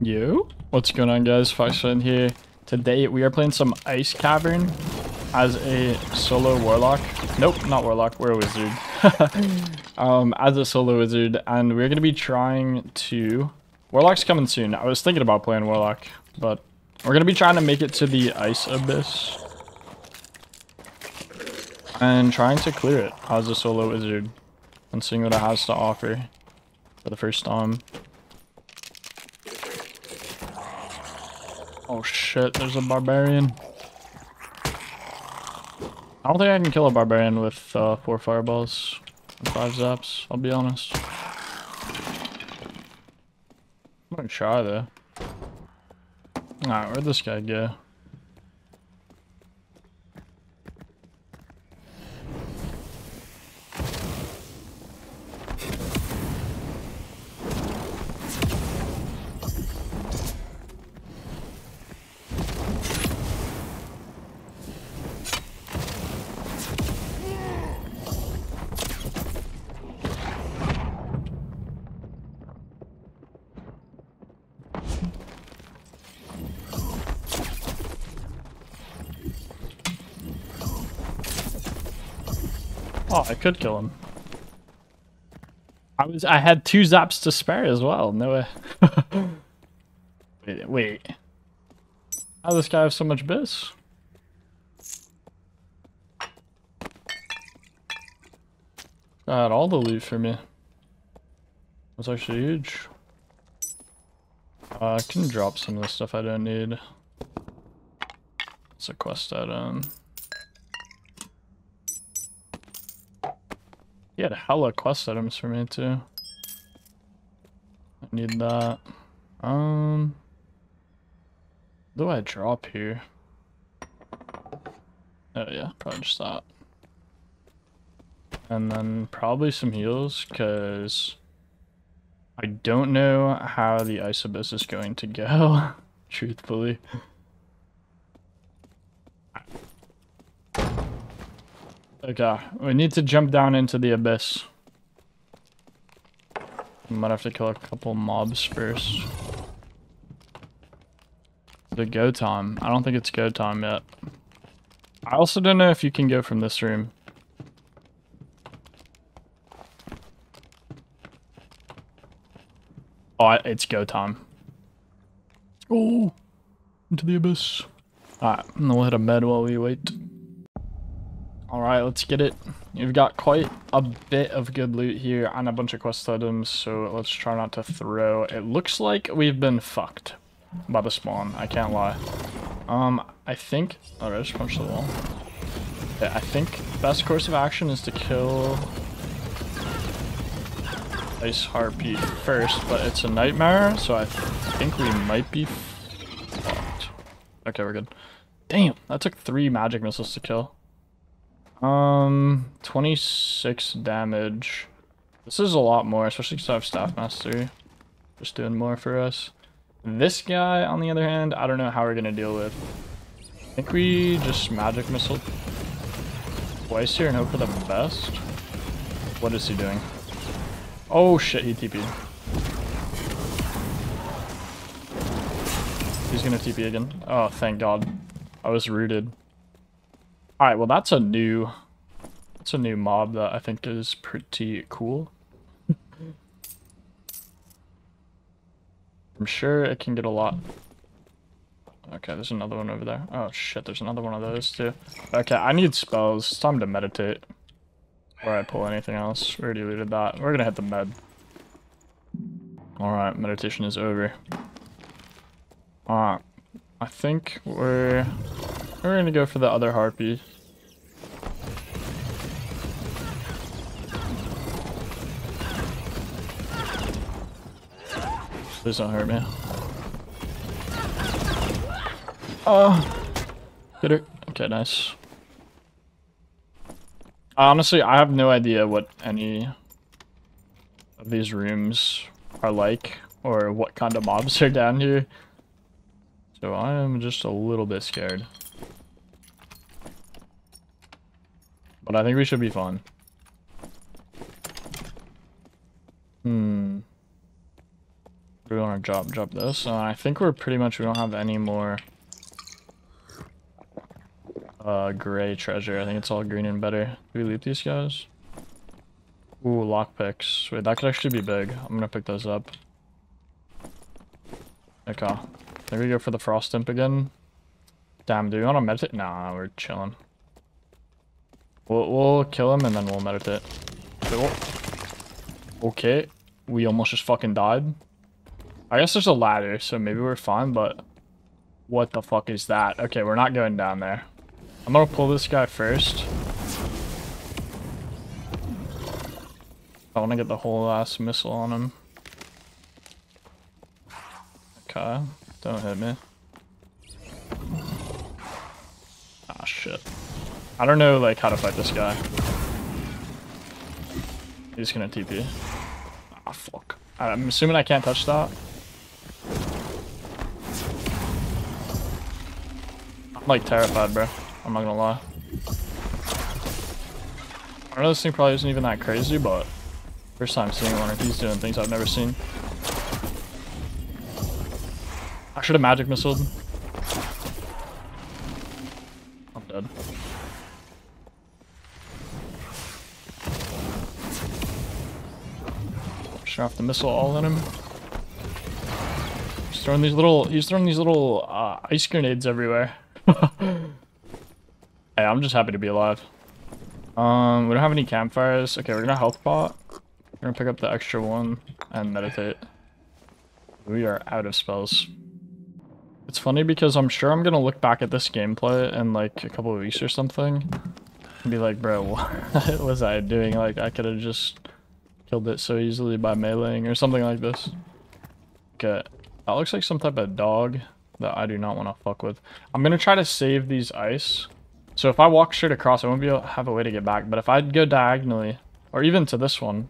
Yo, what's going on guys? Foxman here. Today we are playing some Ice Cavern as a solo warlock. Nope, not warlock, we're a wizard. um, as a solo wizard, and we're gonna be trying to... Warlock's coming soon. I was thinking about playing warlock, but we're gonna be trying to make it to the Ice Abyss. And trying to clear it as a solo wizard. And seeing what it has to offer for the first time. Oh shit, there's a barbarian. I don't think I can kill a barbarian with uh, four fireballs and five zaps, I'll be honest. I'm gonna try though. Alright, where'd this guy go? Oh, I could kill him. I was I had two zaps to spare as well. No way. wait, wait. How does this guy have so much bis? Got all the loot for me. That's actually huge. Uh, I can drop some of the stuff I don't need. It's a quest item. He had hella quest items for me too. I need that. Um, do I drop here? Oh yeah, probably just that. And then probably some heals, because I don't know how the Abyss is going to go, truthfully. Okay, uh, we need to jump down into the abyss. Might have to kill a couple mobs first. The go time. I don't think it's go time yet. I also don't know if you can go from this room. Oh, it's go time. Oh, into the abyss. Alright, and we'll hit a med while we wait. Alright, let's get it. We've got quite a bit of good loot here and a bunch of quest items, so let's try not to throw. It looks like we've been fucked by the spawn, I can't lie. Um, I think... Alright, just punch the wall. Yeah, I think best course of action is to kill... Ice Harpy first, but it's a nightmare, so I think we might be fucked. Okay, we're good. Damn, that took three magic missiles to kill. Um, 26 damage. This is a lot more, especially because I have Staff Mastery. Just doing more for us. This guy, on the other hand, I don't know how we're going to deal with. I think we just Magic Missile twice here and hope for the best. What is he doing? Oh shit, he TP'd. He's gonna TP again. Oh, thank god. I was rooted. Alright, well that's a new that's a new mob that I think is pretty cool. I'm sure it can get a lot. Okay, there's another one over there. Oh shit, there's another one of those too. Okay, I need spells. It's time to meditate. Before I pull anything else. We already looted that. We're gonna hit the med. Alright, meditation is over. Alright. I think we're we're gonna go for the other harpy. Please don't hurt me. Oh, get her. Okay, nice. Honestly, I have no idea what any of these rooms are like, or what kind of mobs are down here. So I am just a little bit scared. But I think we should be fine. Hmm. We want to drop drop this. Uh, I think we're pretty much we don't have any more uh gray treasure. I think it's all green and better. Do we loot these guys? Ooh, lockpicks. Wait, that could actually be big. I'm gonna pick those up. Okay. There we go for the frost imp again. Damn, do you want to meditate? Nah, we're chilling. We'll, we'll kill him and then we'll meditate. Okay. We almost just fucking died. I guess there's a ladder, so maybe we're fine, but... What the fuck is that? Okay, we're not going down there. I'm gonna pull this guy first. I want to get the whole ass missile on him. Okay, don't hit me. Ah, shit. I don't know, like, how to fight this guy. He's gonna TP. Ah, fuck. I'm assuming I can't touch that. Like, terrified, bro. I'm not gonna lie. I know this thing probably isn't even that crazy, but First time seeing one, he's doing things I've never seen. I should have magic missiled. I'm dead. Should have to missile all in him. He's throwing these little he's throwing these little uh, ice grenades everywhere. hey, I'm just happy to be alive. Um, we don't have any campfires. Okay, we're gonna health pot. We're gonna pick up the extra one and meditate. We are out of spells. It's funny because I'm sure I'm gonna look back at this gameplay in like a couple of weeks or something and be like, bro, what was I doing? Like, I could have just killed it so easily by meleeing or something like this. Okay, that looks like some type of dog that I do not want to fuck with. I'm gonna try to save these ice. So if I walk straight across, I won't be able to have a way to get back. But if I go diagonally, or even to this one,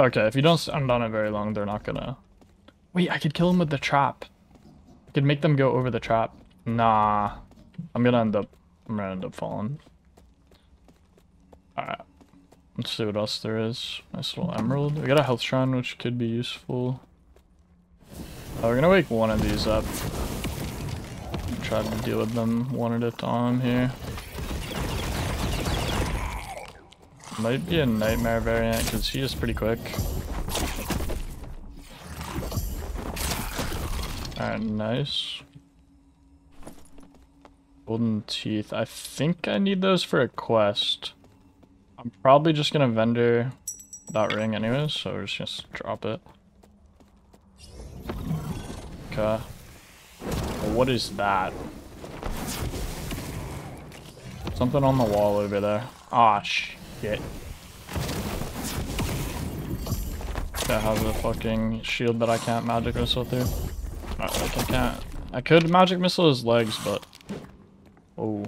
Okay, if you don't stand on it very long, they're not gonna... Wait, I could kill them with the trap. I could make them go over the trap. Nah. I'm gonna end up... I'm gonna end up falling. Alright. Let's see what else there is. Nice little emerald. We got a health shrine, which could be useful. Oh, we're gonna wake one of these up. Try to deal with them one at a time here. Might be a nightmare variant because he is pretty quick. Alright, nice. Golden teeth. I think I need those for a quest. I'm probably just gonna vendor that ring anyways, so we're just gonna drop it. Okay. What is that? Something on the wall over there. Ah, shit. That has a fucking shield that I can't magic missile through. Like I can't. I could magic missile his legs, but. Oh.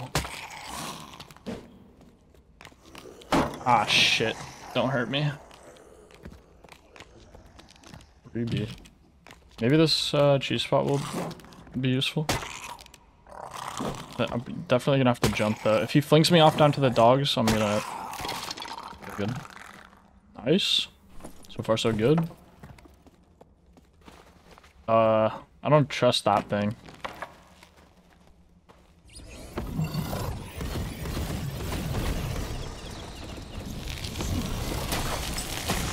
Ah, shit. Don't hurt me. Ruby. Maybe this uh, cheese spot will be useful. I'm definitely gonna have to jump though. If he flings me off down to the dogs, I'm gonna Good. Nice. So far, so good. Uh, I don't trust that thing.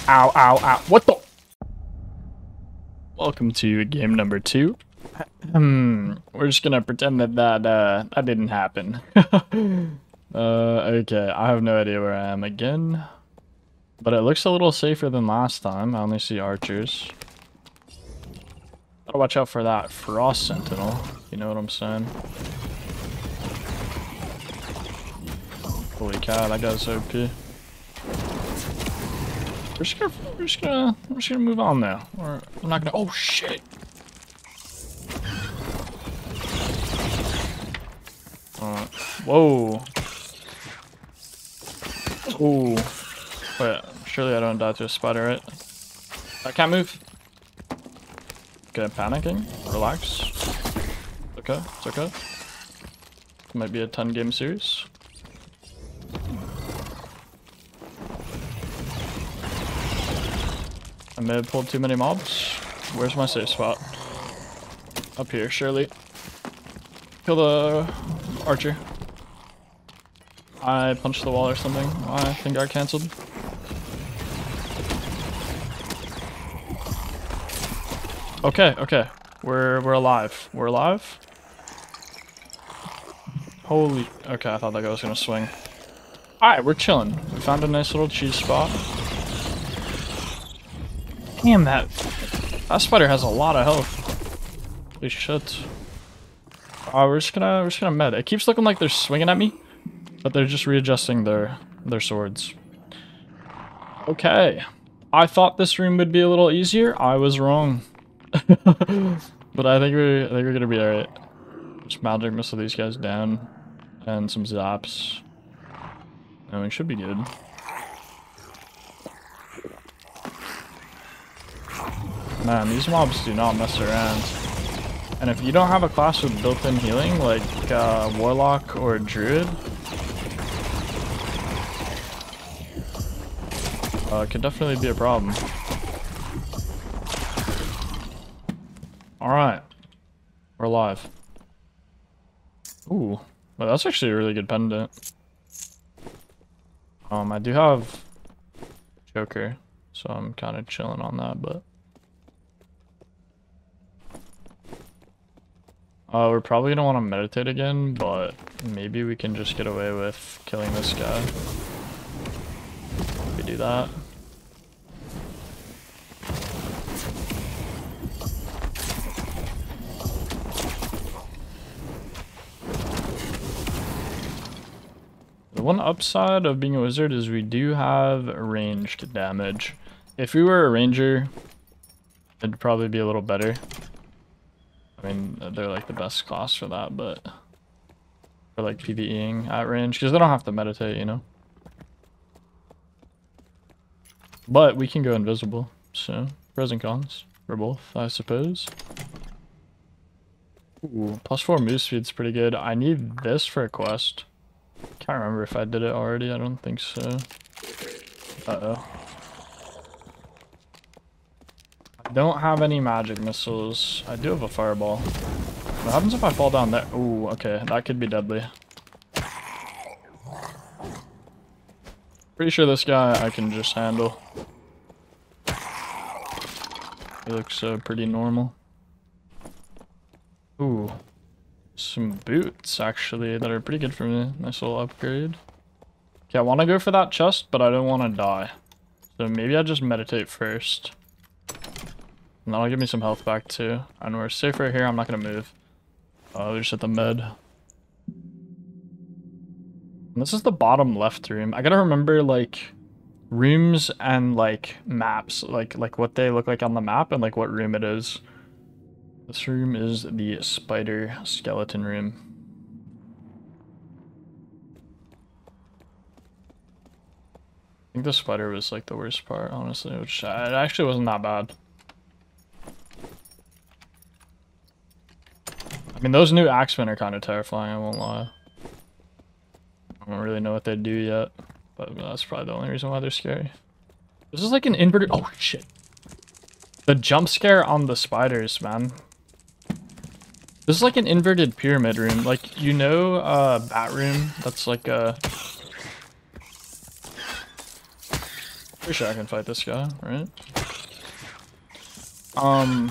Ow, ow, ow. What the? Welcome to game number two. Hmm, we're just gonna pretend that that, uh, that didn't happen. Uh, okay, I have no idea where I am again. But it looks a little safer than last time. I only see archers. Gotta watch out for that frost sentinel. You know what I'm saying? Holy cow, that guy's OP. We're just gonna, we're just gonna, we're just gonna move on now. We're, we're not gonna, oh shit! Uh, whoa. Ooh. Wait, surely I don't die to a spider, right? I can't move. Okay, panicking. Relax. Okay, it's okay. Might be a 10 game series. I may have pulled too many mobs. Where's my safe spot? Up here, surely. Kill the archer. I punched the wall or something. I think I cancelled. Okay, okay. We're we're alive. We're alive. Holy okay, I thought that guy was gonna swing. Alright, we're chilling. We found a nice little cheese spot. Damn that that spider has a lot of health. Holy shit. Uh, we're just gonna we're just gonna med. It keeps looking like they're swinging at me, but they're just readjusting their their swords. Okay. I thought this room would be a little easier. I was wrong. but I think we're, I think we're gonna be alright. Just magic missile these guys down. And some zaps. And we should be good. Man, these mobs do not mess around. And if you don't have a class with built-in healing, like uh, Warlock or Druid, uh, could definitely be a problem. Alright. We're alive. Ooh. Well, that's actually a really good pendant. Um, I do have Joker, so I'm kind of chilling on that, but... Uh, we're probably gonna want to meditate again, but maybe we can just get away with killing this guy. If we do that. The one upside of being a wizard is we do have ranged damage. If we were a ranger, it'd probably be a little better. I mean, they're like the best class for that, but for like PvEing at range, because they don't have to meditate, you know. But we can go invisible, so pros and cons for both, I suppose. Ooh, plus four move speed's pretty good. I need this for a quest. Can't remember if I did it already. I don't think so. Uh-oh. I don't have any magic missiles. I do have a fireball. What happens if I fall down there? Ooh, okay. That could be deadly. Pretty sure this guy I can just handle. He looks uh, pretty normal. Ooh some boots, actually, that are pretty good for me. Nice little upgrade. Okay, I want to go for that chest, but I don't want to die. So maybe I just meditate first. And that'll give me some health back, too. And we're safe right here. I'm not going to move. Oh, we just hit the med. And this is the bottom left room. I gotta remember, like, rooms and, like, maps. Like, like what they look like on the map and, like, what room it is. This room is the spider skeleton room. I think the spider was like the worst part, honestly, which it actually wasn't that bad. I mean, those new axemen are kind of terrifying, I won't lie. I don't really know what they do yet, but that's probably the only reason why they're scary. This is like an inverted- oh shit. The jump scare on the spiders, man. This is like an inverted pyramid room. Like, you know, uh, bat room? That's like a... Pretty sure I can fight this guy, right? Um...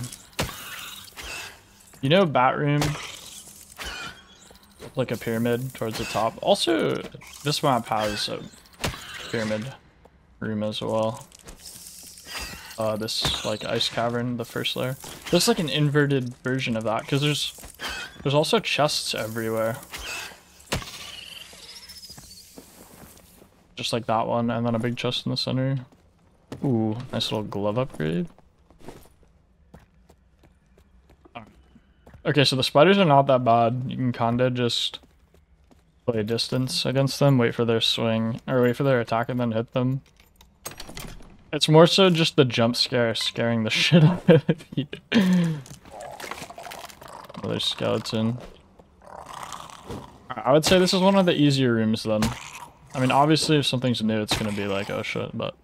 You know bat room? Like a pyramid towards the top. Also, this map has a pyramid room as well uh, this like ice cavern, the first layer. There's like an inverted version of that because there's there's also chests everywhere. Just like that one, and then a big chest in the center. Ooh, nice little glove upgrade. Okay, so the spiders are not that bad. You can kinda just play distance against them, wait for their swing, or wait for their attack and then hit them. It's more so just the jump scare scaring the shit out of you. Another skeleton. I would say this is one of the easier rooms then. I mean, obviously if something's new, it's gonna be like, oh shit, but...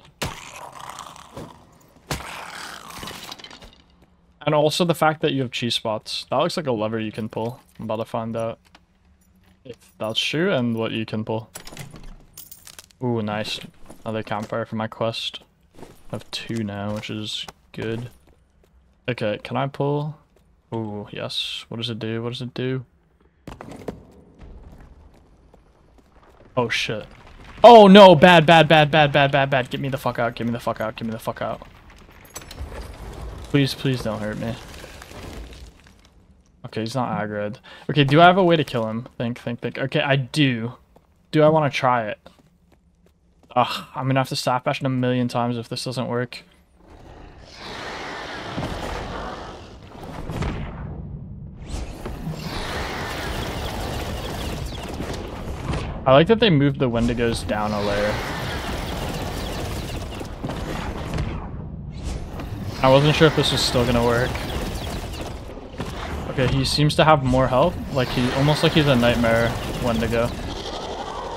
And also the fact that you have cheese spots. That looks like a lever you can pull. I'm about to find out if that's true and what you can pull. Ooh, nice. Another campfire for my quest. I have two now, which is good. Okay, can I pull? Ooh, yes. What does it do? What does it do? Oh shit. Oh no, bad, bad, bad, bad, bad, bad, bad. Get me the fuck out, get me the fuck out, get me the fuck out. Please, please don't hurt me. Okay, he's not aggroed. Okay, do I have a way to kill him? Think, think, think. Okay, I do. Do I want to try it? Ugh, I'm gonna have to staff bash a million times if this doesn't work. I like that they moved the Wendigos down a layer. I wasn't sure if this was still gonna work. Okay, he seems to have more health. Like he, almost like he's a nightmare Wendigo.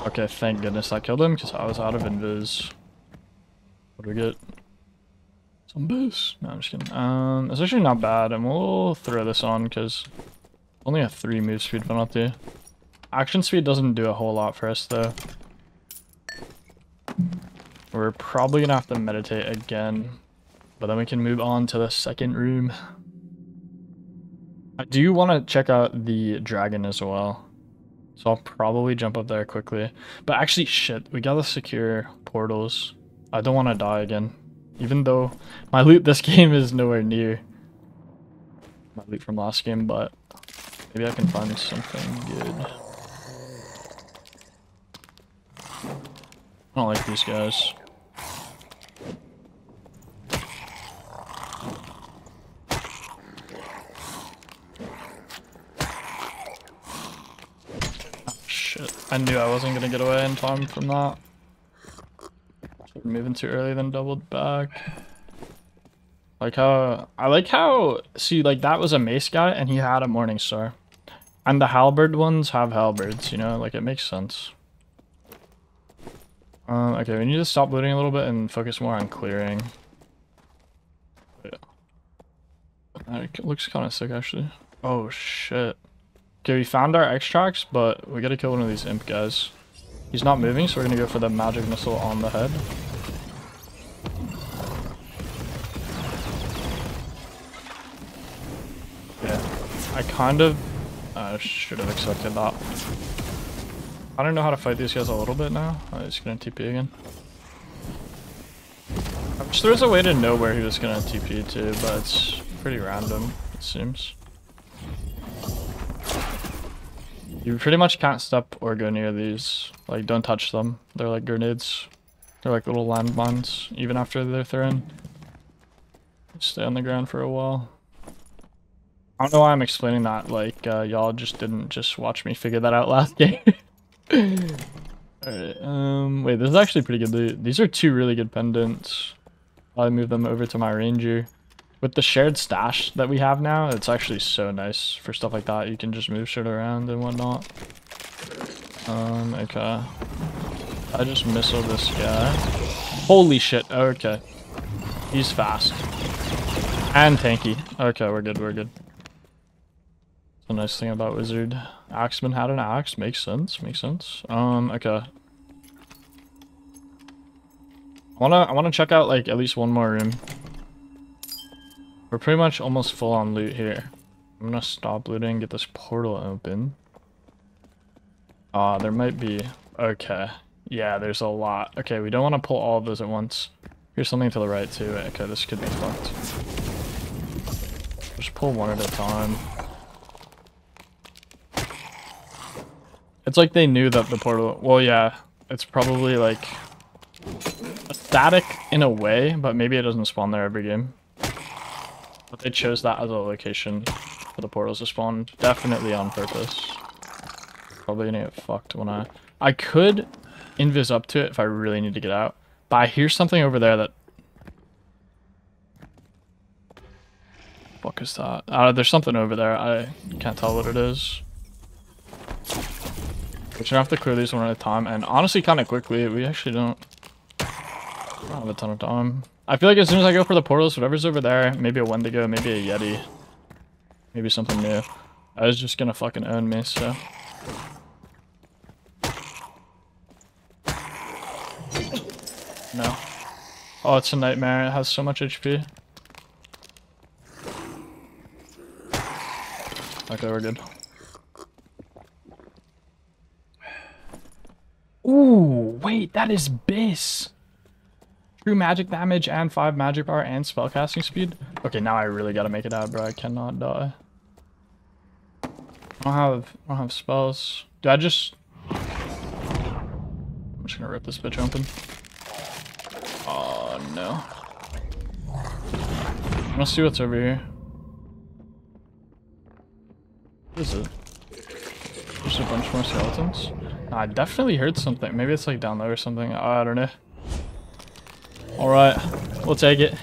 Okay, thank goodness I killed him because I was out of invis. What do we get? Some boost. No, I'm just kidding. Um, it's actually not bad, and we'll throw this on because only a three move speed penalty. Action speed doesn't do a whole lot for us though. We're probably gonna have to meditate again, but then we can move on to the second room. I do want to check out the dragon as well. So I'll probably jump up there quickly. But actually, shit, we gotta secure portals. I don't want to die again. Even though my loot this game is nowhere near my loot from last game, but maybe I can find something good. I don't like these guys. Oh, shit. I knew I wasn't gonna get away in time from that. Moving too early, then doubled back. Like how I like how see like that was a mace guy and he had a morning star. And the halberd ones have halberds, you know, like it makes sense. Um, okay, we need to stop looting a little bit and focus more on clearing. Yeah. That looks kind of sick, actually. Oh, shit. Okay, we found our extracts, but we gotta kill one of these imp guys. He's not moving, so we're gonna go for the magic missile on the head. Yeah, I kind of... I should have accepted that. I don't know how to fight these guys a little bit now. Uh, I'm just gonna TP again. I wish there was a way to know where he was gonna TP to, but it's pretty random, it seems. You pretty much can't step or go near these. Like, don't touch them. They're like grenades. They're like little landmines, even after they're thrown. Stay on the ground for a while. I don't know why I'm explaining that, like, uh, y'all just didn't just watch me figure that out last game. Alright, um, wait, this is actually pretty good. loot. These are two really good pendants. I'll move them over to my ranger. With the shared stash that we have now, it's actually so nice for stuff like that. You can just move shit around and whatnot. Um, okay. I just missile this guy. Holy shit, okay. He's fast. And tanky. Okay, we're good, we're good. The nice thing about Wizard. Axeman had an axe. Makes sense. Makes sense. Um, okay. I wanna I wanna check out like at least one more room. We're pretty much almost full on loot here. I'm gonna stop looting, get this portal open. Ah, uh, there might be okay. Yeah, there's a lot. Okay, we don't want to pull all of those at once. Here's something to the right too. Okay, this could be fucked. Just pull one at a time. It's like they knew that the portal... Well, yeah. It's probably like... Static in a way, but maybe it doesn't spawn there every game. But they chose that as a location for the portals to spawn. Definitely on purpose. Probably gonna get fucked when I... I could invis up to it if I really need to get out. But I hear something over there that... Fuck is that? Uh, there's something over there. I can't tell what it is. We're gonna have to clear these one at a time, and honestly, kind of quickly. We actually don't, don't have a ton of time. I feel like as soon as I go for the portals, whatever's over there, maybe a Wendigo, maybe a Yeti, maybe something new. I was just gonna fucking own me, so. No. Oh, it's a nightmare. It has so much HP. Okay, we're good. Ooh, wait, that is BiS. True magic damage and 5 magic power and spellcasting speed. Okay, now I really gotta make it out, bro. I cannot die. I don't have, I don't have spells. Do I just... I'm just gonna rip this bitch open. Oh, no. Let's see what's over here. What is it? Just a bunch more skeletons? I definitely heard something. Maybe it's like down there or something. I don't know. Alright, we'll take it.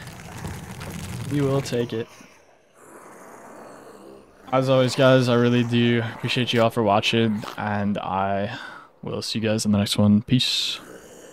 We will take it. As always, guys, I really do appreciate you all for watching, and I will see you guys in the next one. Peace.